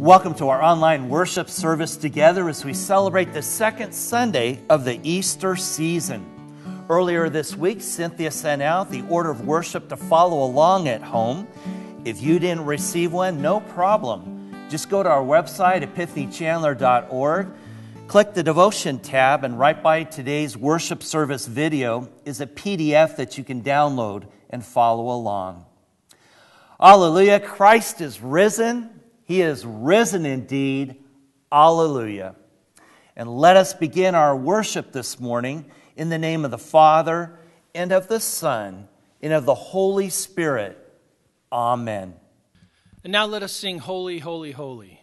Welcome to our online worship service together as we celebrate the second Sunday of the Easter season. Earlier this week, Cynthia sent out the order of worship to follow along at home. If you didn't receive one, no problem. Just go to our website, epiphanychandler.org, click the devotion tab, and right by today's worship service video is a PDF that you can download and follow along. Alleluia, Christ is risen. He is risen indeed. Alleluia. And let us begin our worship this morning in the name of the Father, and of the Son, and of the Holy Spirit. Amen. And now let us sing Holy, Holy, Holy.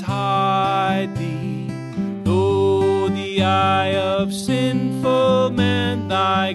hide thee, though the eye of sinful man thy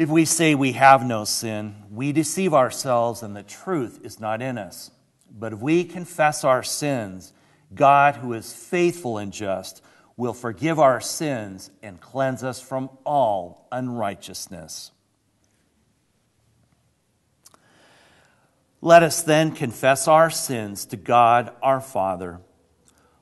If we say we have no sin, we deceive ourselves and the truth is not in us. But if we confess our sins, God, who is faithful and just, will forgive our sins and cleanse us from all unrighteousness. Let us then confess our sins to God our Father.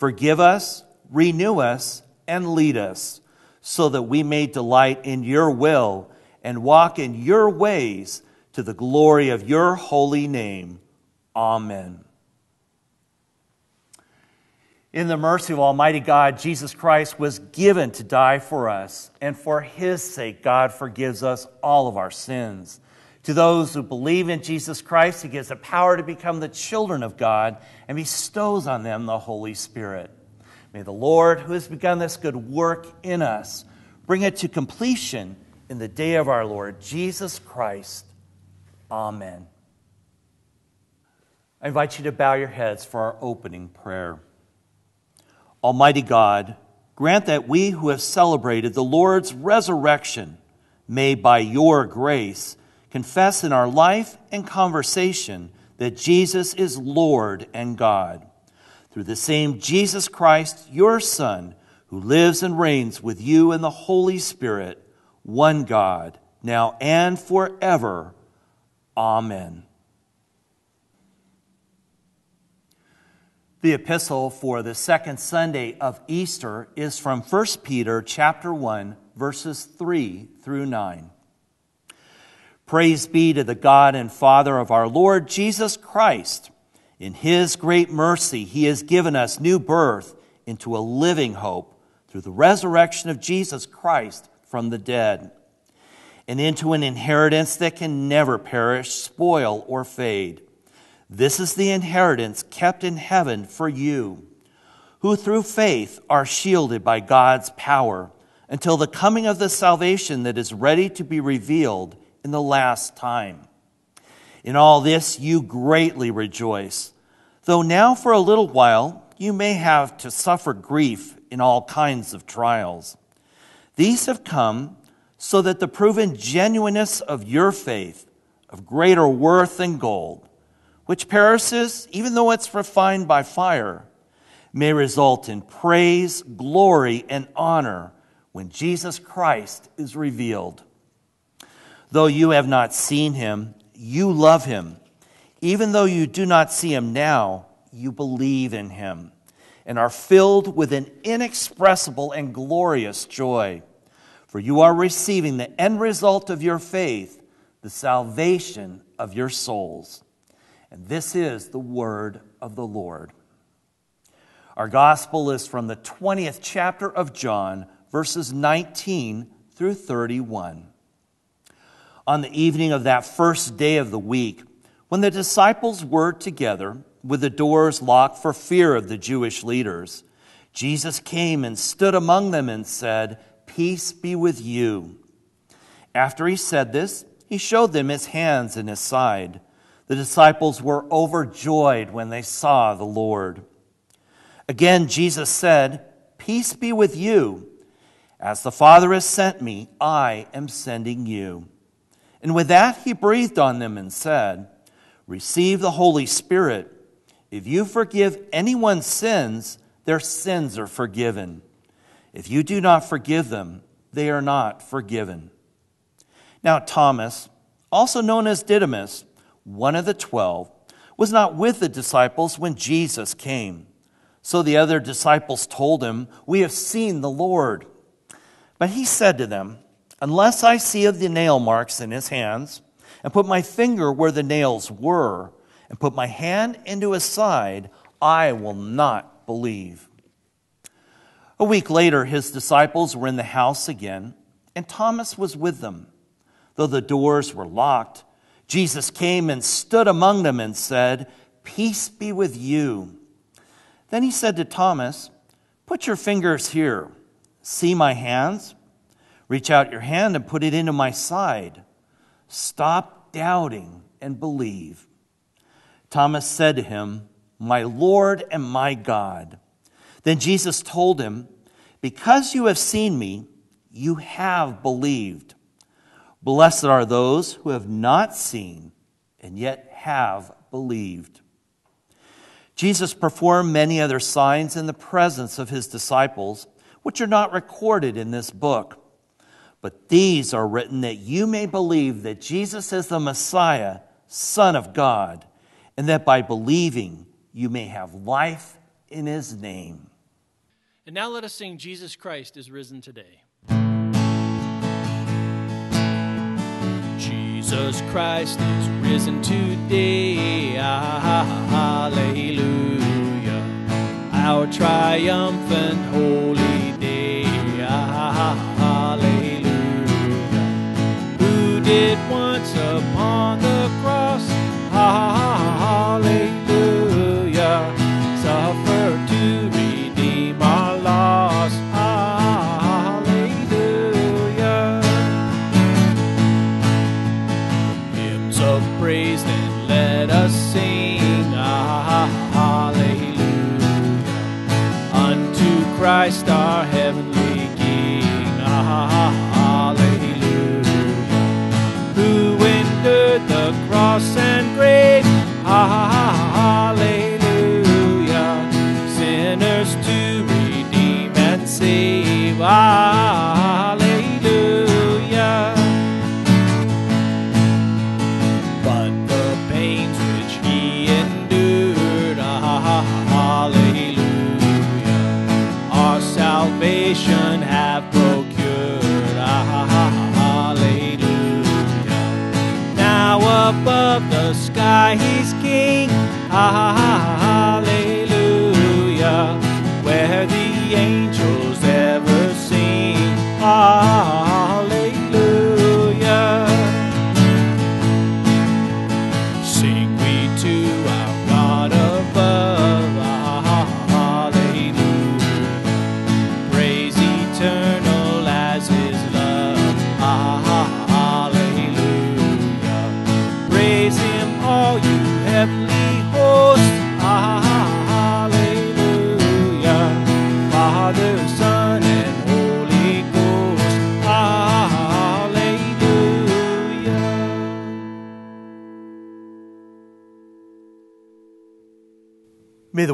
Forgive us, renew us, and lead us, so that we may delight in your will and walk in your ways to the glory of your holy name. Amen. In the mercy of Almighty God, Jesus Christ was given to die for us, and for his sake, God forgives us all of our sins. To those who believe in Jesus Christ, he gives the power to become the children of God and bestows on them the Holy Spirit. May the Lord, who has begun this good work in us, bring it to completion in the day of our Lord Jesus Christ. Amen. I invite you to bow your heads for our opening prayer. Almighty God, grant that we who have celebrated the Lord's resurrection may, by your grace, confess in our life and conversation that Jesus is Lord and God. Through the same Jesus Christ, your Son, who lives and reigns with you in the Holy Spirit, one God, now and forever. Amen. The epistle for the second Sunday of Easter is from 1 Peter chapter 1 verses 3 through 9. Praise be to the God and Father of our Lord Jesus Christ. In his great mercy, he has given us new birth into a living hope through the resurrection of Jesus Christ from the dead, and into an inheritance that can never perish, spoil, or fade this is the inheritance kept in heaven for you, who through faith are shielded by God's power until the coming of the salvation that is ready to be revealed in the last time. In all this you greatly rejoice, though now for a little while you may have to suffer grief in all kinds of trials. These have come so that the proven genuineness of your faith, of greater worth than gold, which perishes even though it's refined by fire, may result in praise, glory, and honor when Jesus Christ is revealed. Though you have not seen him, you love him. Even though you do not see him now, you believe in him and are filled with an inexpressible and glorious joy. For you are receiving the end result of your faith, the salvation of your souls. And this is the word of the Lord. Our gospel is from the 20th chapter of John, verses 19 through 31. On the evening of that first day of the week, when the disciples were together, with the doors locked for fear of the Jewish leaders, Jesus came and stood among them and said, Peace be with you. After he said this, he showed them his hands and his side. The disciples were overjoyed when they saw the Lord. Again, Jesus said, Peace be with you. As the Father has sent me, I am sending you. And with that, he breathed on them and said, Receive the Holy Spirit. If you forgive anyone's sins, their sins are forgiven. If you do not forgive them, they are not forgiven. Now, Thomas, also known as Didymus, one of the twelve, was not with the disciples when Jesus came. So the other disciples told him, We have seen the Lord. But he said to them, Unless I see of the nail marks in his hands, and put my finger where the nails were, and put my hand into his side, I will not believe. A week later, his disciples were in the house again, and Thomas was with them. Though the doors were locked, Jesus came and stood among them and said, Peace be with you. Then he said to Thomas, Put your fingers here. See my hands? Reach out your hand and put it into my side. Stop doubting and believe. Thomas said to him, My Lord and my God. Then Jesus told him, Because you have seen me, you have believed. Blessed are those who have not seen and yet have believed. Jesus performed many other signs in the presence of his disciples, which are not recorded in this book. But these are written that you may believe that Jesus is the Messiah, Son of God, and that by believing you may have life in his name. And now let us sing Jesus Christ is risen today. Jesus Christ is risen today. Hallelujah. Our triumphant holy upon the king. Hallelujah.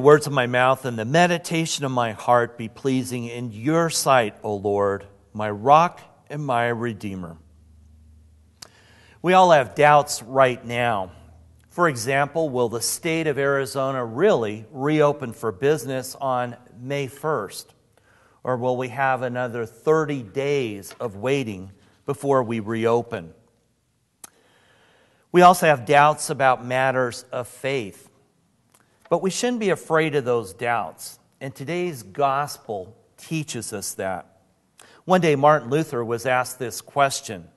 Words of my mouth and the meditation of my heart be pleasing in your sight, O Lord, my rock and my redeemer. We all have doubts right now. For example, will the state of Arizona really reopen for business on May 1st? Or will we have another 30 days of waiting before we reopen? We also have doubts about matters of faith. But we shouldn't be afraid of those doubts. And today's gospel teaches us that. One day, Martin Luther was asked this question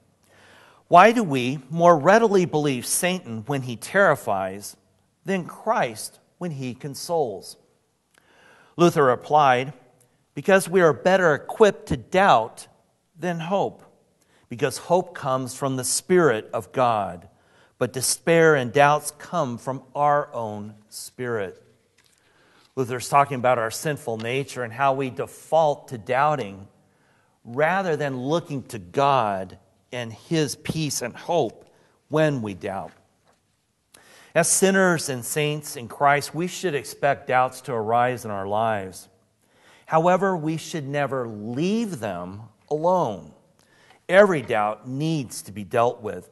Why do we more readily believe Satan when he terrifies than Christ when he consoles? Luther replied, Because we are better equipped to doubt than hope. Because hope comes from the Spirit of God but despair and doubts come from our own spirit. Luther's talking about our sinful nature and how we default to doubting rather than looking to God and His peace and hope when we doubt. As sinners and saints in Christ, we should expect doubts to arise in our lives. However, we should never leave them alone. Every doubt needs to be dealt with.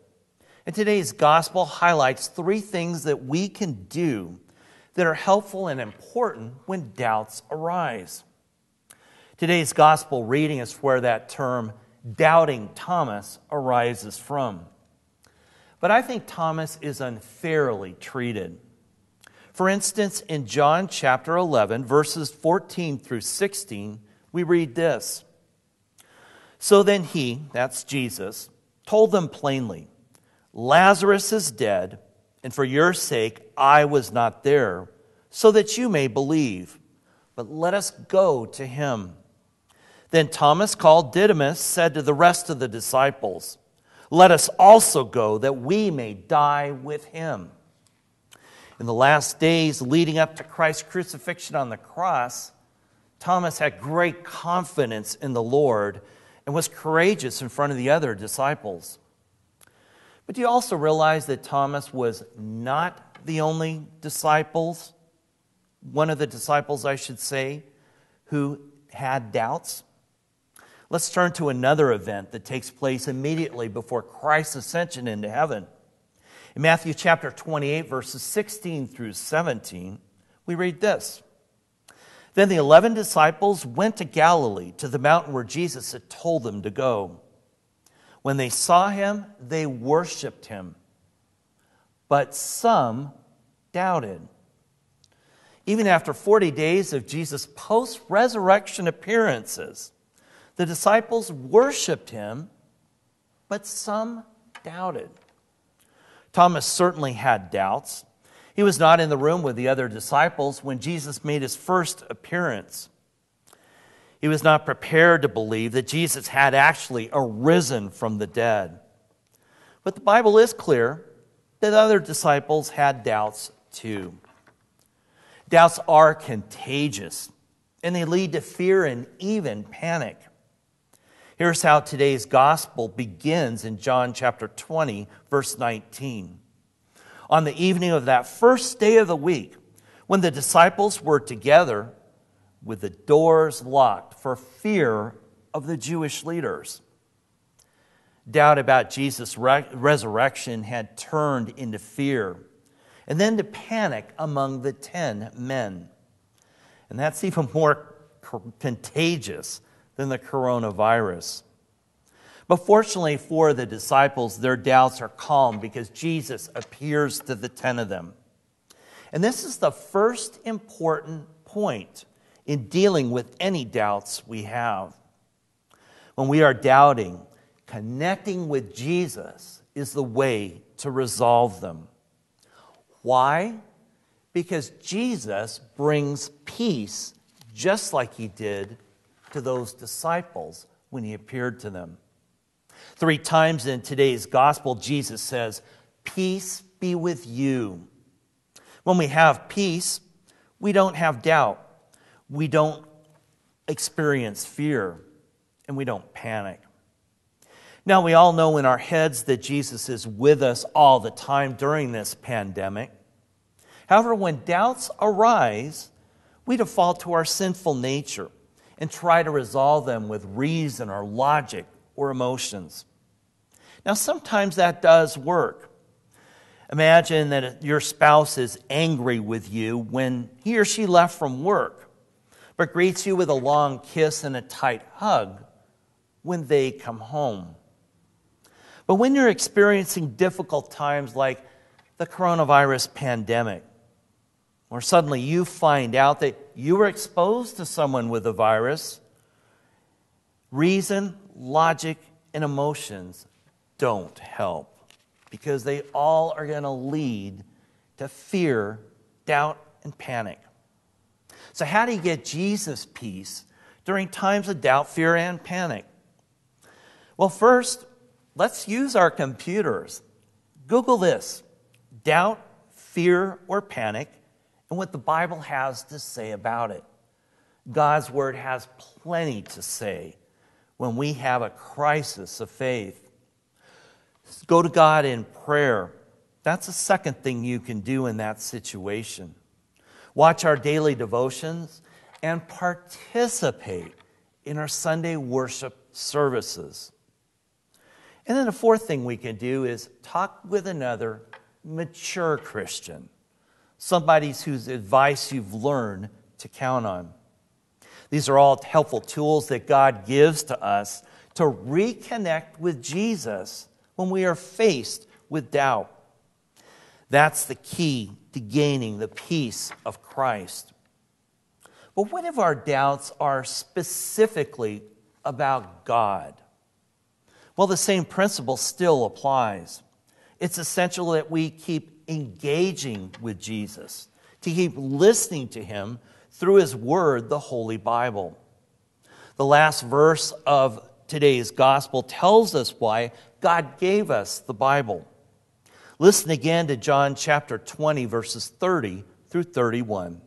And today's gospel highlights three things that we can do that are helpful and important when doubts arise. Today's gospel reading is where that term doubting Thomas arises from. But I think Thomas is unfairly treated. For instance, in John chapter 11, verses 14 through 16, we read this So then he, that's Jesus, told them plainly, Lazarus is dead, and for your sake I was not there, so that you may believe. But let us go to him. Then Thomas, called Didymus, said to the rest of the disciples, Let us also go, that we may die with him. In the last days leading up to Christ's crucifixion on the cross, Thomas had great confidence in the Lord and was courageous in front of the other disciples. But do you also realize that Thomas was not the only disciples, one of the disciples, I should say, who had doubts? Let's turn to another event that takes place immediately before Christ's ascension into heaven. In Matthew chapter 28, verses 16 through 17, we read this. Then the eleven disciples went to Galilee, to the mountain where Jesus had told them to go. When they saw him, they worshiped him, but some doubted. Even after 40 days of Jesus' post resurrection appearances, the disciples worshiped him, but some doubted. Thomas certainly had doubts. He was not in the room with the other disciples when Jesus made his first appearance. He was not prepared to believe that Jesus had actually arisen from the dead. But the Bible is clear that other disciples had doubts too. Doubts are contagious, and they lead to fear and even panic. Here's how today's gospel begins in John chapter 20, verse 19. On the evening of that first day of the week, when the disciples were together with the doors locked for fear of the Jewish leaders, doubt about Jesus' re- resurrection had turned into fear and then to panic among the 10 men. And that's even more contagious than the coronavirus. But fortunately for the disciples, their doubts are calm because Jesus appears to the ten of them. And this is the first important point in dealing with any doubts we have. When we are doubting, connecting with Jesus is the way to resolve them. Why? Because Jesus brings peace just like he did to those disciples when he appeared to them. Three times in today's gospel, Jesus says, Peace be with you. When we have peace, we don't have doubt, we don't experience fear, and we don't panic. Now, we all know in our heads that Jesus is with us all the time during this pandemic. However, when doubts arise, we default to our sinful nature and try to resolve them with reason or logic or emotions. Now, sometimes that does work. Imagine that your spouse is angry with you when he or she left from work, but greets you with a long kiss and a tight hug when they come home. But when you're experiencing difficult times like the coronavirus pandemic, or suddenly you find out that you were exposed to someone with the virus, reason, logic, and emotions don't help because they all are going to lead to fear, doubt, and panic. So, how do you get Jesus' peace during times of doubt, fear, and panic? Well, first, let's use our computers. Google this doubt, fear, or panic, and what the Bible has to say about it. God's Word has plenty to say when we have a crisis of faith. Go to God in prayer. That's the second thing you can do in that situation. Watch our daily devotions and participate in our Sunday worship services. And then the fourth thing we can do is talk with another mature Christian, somebody whose advice you've learned to count on. These are all helpful tools that God gives to us to reconnect with Jesus when we are faced with doubt. That's the key to gaining the peace of Christ. But what if our doubts are specifically about God? Well, the same principle still applies. It's essential that we keep engaging with Jesus, to keep listening to him through his word, the Holy Bible. The last verse of today's gospel tells us why God gave us the Bible. Listen again to John chapter 20, verses 30 through 31.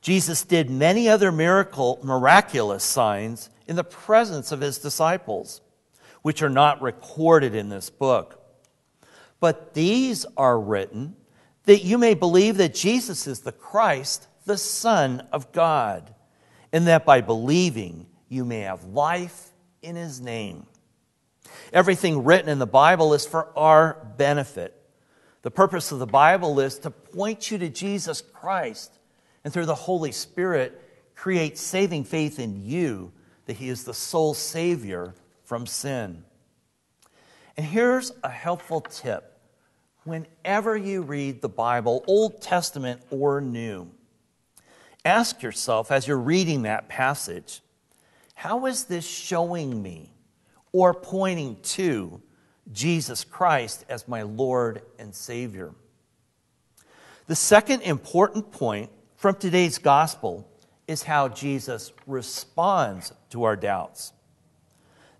Jesus did many other miracle, miraculous signs in the presence of his disciples which are not recorded in this book. But these are written that you may believe that Jesus is the Christ, the Son of God, and that by believing you may have life in his name. Everything written in the Bible is for our benefit. The purpose of the Bible is to point you to Jesus Christ, and through the Holy Spirit, create saving faith in you that he is the sole Savior from sin. And here's a helpful tip whenever you read the Bible, Old Testament or New, ask yourself as you're reading that passage, how is this showing me or pointing to Jesus Christ as my Lord and Savior? The second important point from today's gospel is how Jesus responds to our doubts.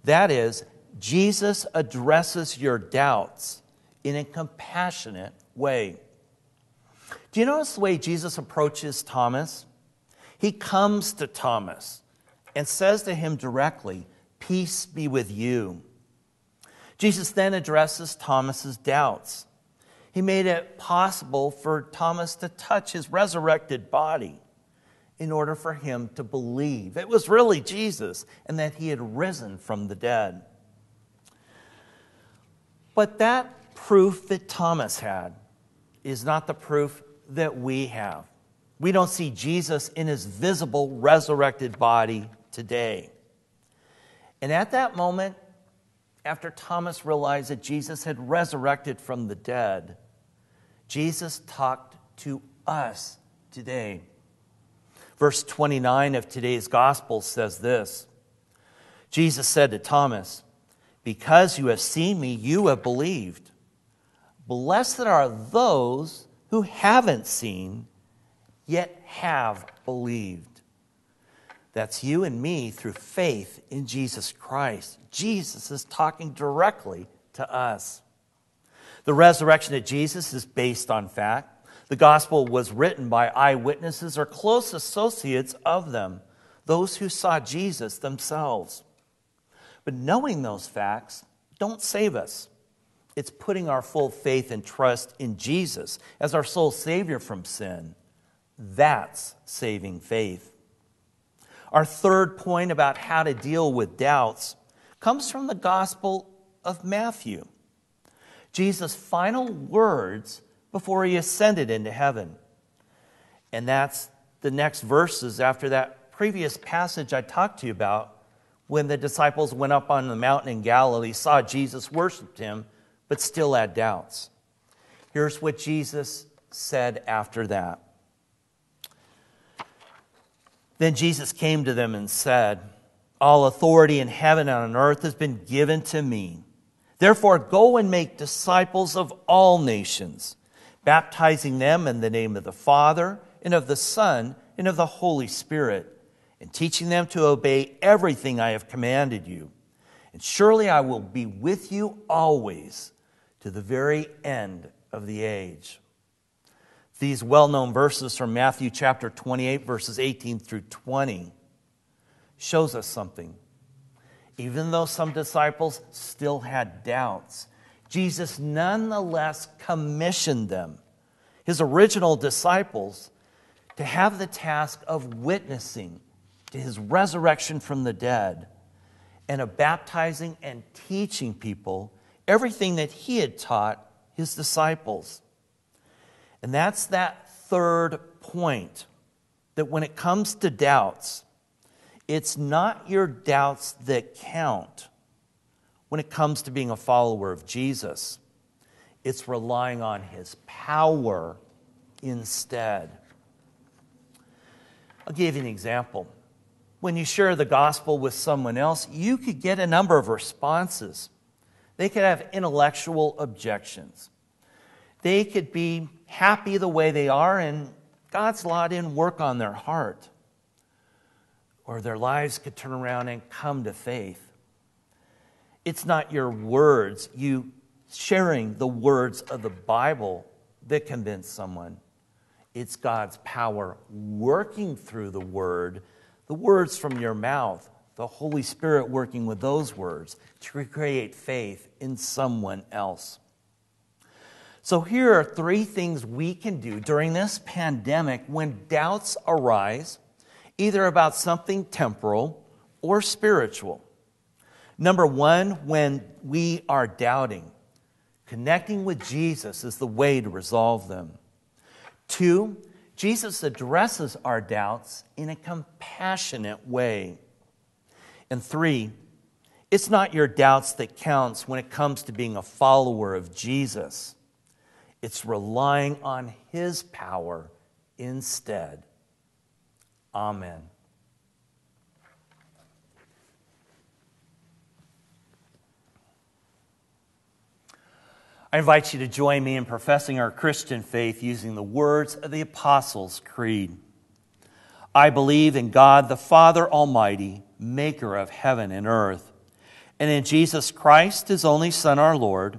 That is, Jesus addresses your doubts in a compassionate way. Do you notice the way Jesus approaches Thomas? He comes to Thomas and says to him directly, Peace be with you. Jesus then addresses Thomas's doubts. He made it possible for Thomas to touch his resurrected body in order for him to believe it was really Jesus and that he had risen from the dead. But that proof that Thomas had is not the proof that we have. We don't see Jesus in his visible resurrected body today. And at that moment, after Thomas realized that Jesus had resurrected from the dead, Jesus talked to us today. Verse 29 of today's gospel says this Jesus said to Thomas, Because you have seen me, you have believed. Blessed are those who haven't seen, yet have believed. That's you and me through faith in Jesus Christ. Jesus is talking directly to us. The resurrection of Jesus is based on fact. The gospel was written by eyewitnesses or close associates of them, those who saw Jesus themselves. But knowing those facts don't save us. It's putting our full faith and trust in Jesus as our sole Savior from sin. That's saving faith. Our third point about how to deal with doubts comes from the Gospel of Matthew. Jesus' final words before he ascended into heaven. And that's the next verses after that previous passage I talked to you about when the disciples went up on the mountain in Galilee, saw Jesus, worshiped him, but still had doubts. Here's what Jesus said after that. Then Jesus came to them and said, All authority in heaven and on earth has been given to me. Therefore, go and make disciples of all nations, baptizing them in the name of the Father, and of the Son, and of the Holy Spirit, and teaching them to obey everything I have commanded you. And surely I will be with you always to the very end of the age these well known verses from Matthew chapter 28, verses 18 through 20, shows us something. Even though some disciples still had doubts, Jesus nonetheless commissioned them, his original disciples, to have the task of witnessing to his resurrection from the dead and of baptizing and teaching people everything that he had taught his disciples. And that's that third point that when it comes to doubts, it's not your doubts that count when it comes to being a follower of Jesus. It's relying on his power instead. I'll give you an example. When you share the gospel with someone else, you could get a number of responses. They could have intellectual objections. They could be happy the way they are, and God's law didn't work on their heart. Or their lives could turn around and come to faith. It's not your words, you sharing the words of the Bible that convince someone. It's God's power working through the word, the words from your mouth, the Holy Spirit working with those words to create faith in someone else. So, here are three things we can do during this pandemic when doubts arise, either about something temporal or spiritual. Number one, when we are doubting, connecting with Jesus is the way to resolve them. Two, Jesus addresses our doubts in a compassionate way. And three, it's not your doubts that counts when it comes to being a follower of Jesus. It's relying on His power instead. Amen. I invite you to join me in professing our Christian faith using the words of the Apostles' Creed. I believe in God the Father Almighty, maker of heaven and earth, and in Jesus Christ, his only Son, our Lord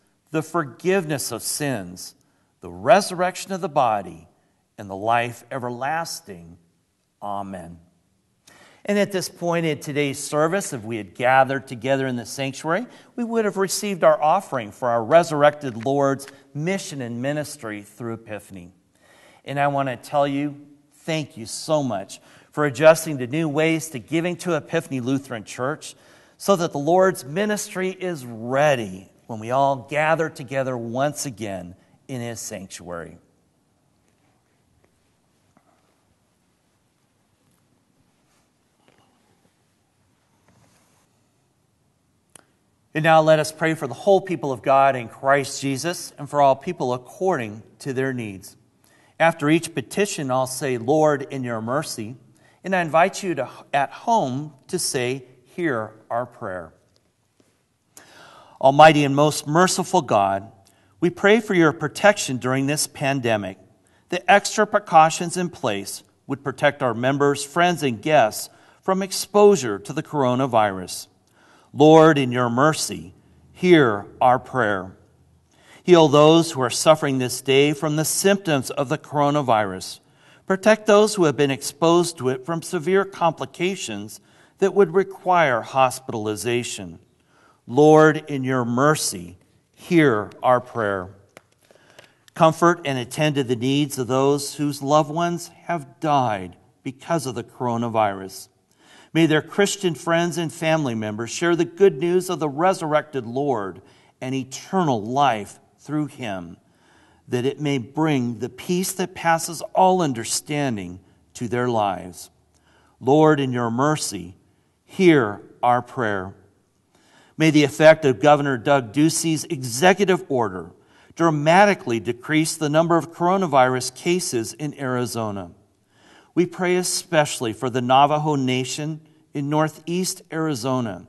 the forgiveness of sins, the resurrection of the body, and the life everlasting. Amen. And at this point in today's service, if we had gathered together in the sanctuary, we would have received our offering for our resurrected Lord's mission and ministry through Epiphany. And I want to tell you, thank you so much for adjusting to new ways to giving to Epiphany Lutheran Church so that the Lord's ministry is ready when we all gather together once again in His sanctuary. And now let us pray for the whole people of God in Christ Jesus and for all people according to their needs. After each petition, I'll say, Lord, in your mercy. And I invite you to, at home to say, Hear our prayer. Almighty and most merciful God, we pray for your protection during this pandemic. The extra precautions in place would protect our members, friends, and guests from exposure to the coronavirus. Lord, in your mercy, hear our prayer. Heal those who are suffering this day from the symptoms of the coronavirus. Protect those who have been exposed to it from severe complications that would require hospitalization. Lord, in your mercy, hear our prayer. Comfort and attend to the needs of those whose loved ones have died because of the coronavirus. May their Christian friends and family members share the good news of the resurrected Lord and eternal life through him, that it may bring the peace that passes all understanding to their lives. Lord, in your mercy, hear our prayer. May the effect of Governor Doug Ducey's executive order dramatically decrease the number of coronavirus cases in Arizona. We pray especially for the Navajo Nation in northeast Arizona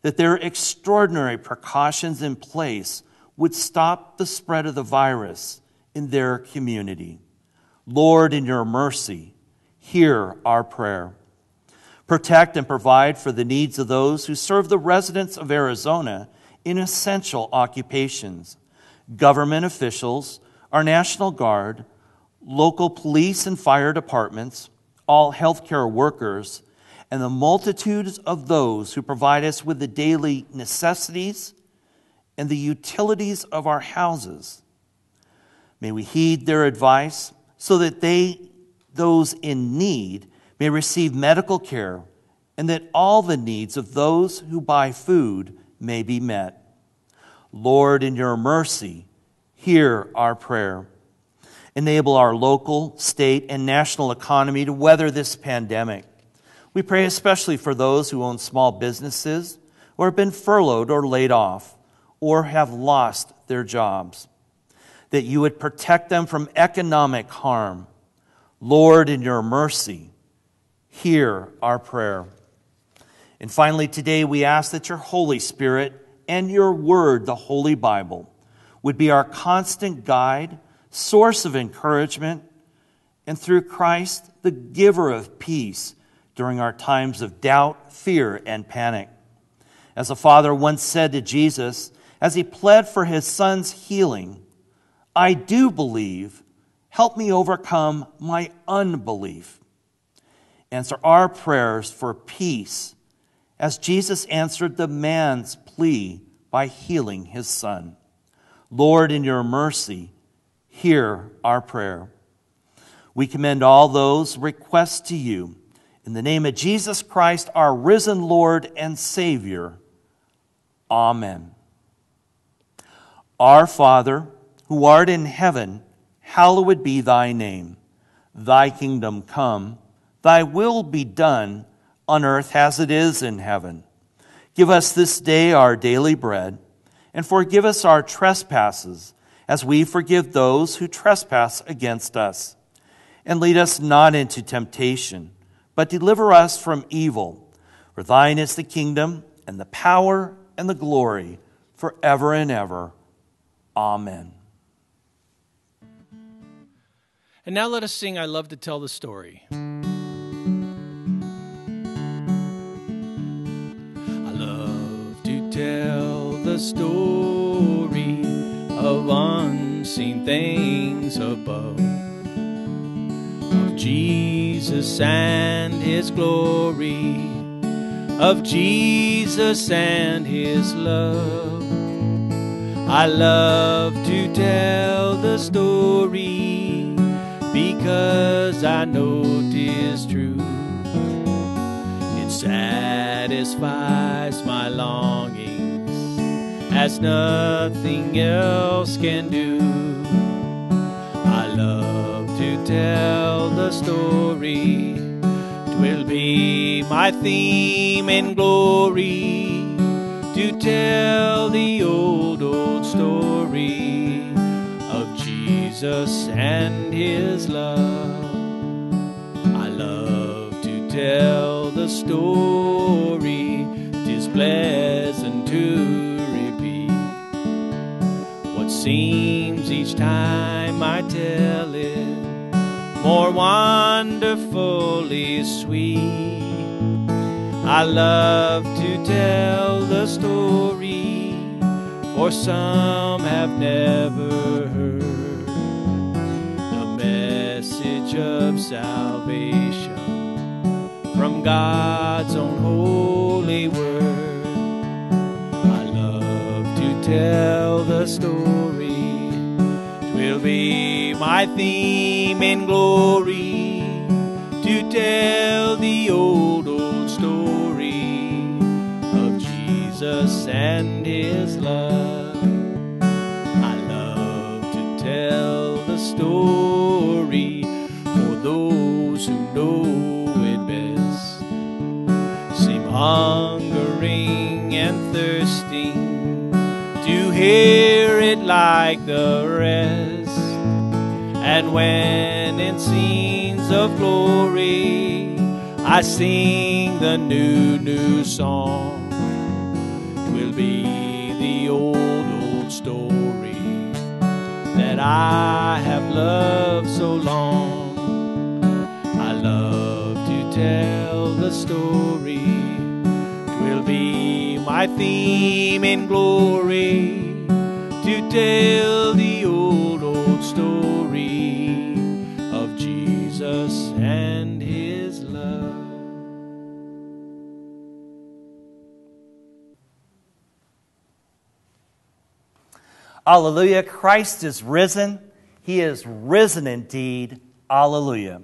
that their extraordinary precautions in place would stop the spread of the virus in their community. Lord, in your mercy, hear our prayer. Protect and provide for the needs of those who serve the residents of Arizona in essential occupations government officials, our National Guard, local police and fire departments, all healthcare workers, and the multitudes of those who provide us with the daily necessities and the utilities of our houses. May we heed their advice so that they, those in need, may receive medical care and that all the needs of those who buy food may be met. Lord, in your mercy, hear our prayer. Enable our local, state, and national economy to weather this pandemic. We pray especially for those who own small businesses or have been furloughed or laid off or have lost their jobs, that you would protect them from economic harm. Lord, in your mercy, hear our prayer. And finally, today we ask that your Holy Spirit and your Word, the Holy Bible, would be our constant guide, source of encouragement, and through Christ, the giver of peace during our times of doubt, fear, and panic. As a father once said to Jesus as he pled for his son's healing, I do believe, help me overcome my unbelief. Answer our prayers for peace as Jesus answered the man's plea by healing his son. Lord, in your mercy, hear our prayer. We commend all those requests to you in the name of Jesus Christ, our risen Lord and Savior. Amen. Our Father, who art in heaven, hallowed be thy name. Thy kingdom come, thy will be done on earth as it is in heaven. Give us this day our daily bread, and forgive us our trespasses, as we forgive those who trespass against us. And lead us not into temptation but deliver us from evil. For thine is the kingdom, and the power, and the glory, forever and ever. Amen. And now let us sing I Love to Tell the Story. Tell the story of unseen things above of Jesus and his glory, of Jesus and his love. I love to tell the story because I know it is true. It satisfies my longings as nothing else can do. I love to tell the story. Twill be my theme and glory to tell the old, old story of Jesus and his love. I love to tell the story, tis pleasant to seems each time I tell it more wonderfully sweet. I love to tell the story, for some have never heard the message of salvation from God's own holy word. I love to tell the story, be my theme in glory to tell the old, old story of Jesus and his love. I love to tell the story for those who know it best. Seem hungering and thirsting to hear it like the rest. And when in scenes of glory I sing the new, new song, twill be the old, old story that I have loved so long. I love to tell the story, twill be my theme in glory to tell the old, old story Jesus and his love. Alleluia. Christ is risen. He is risen indeed. Alleluia.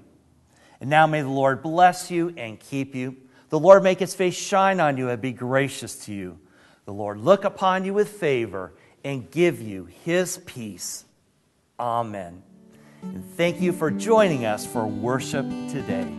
And now may the Lord bless you and keep you. The Lord make his face shine on you and be gracious to you. The Lord look upon you with favor and give you his peace. Amen. And thank you for joining us for worship today.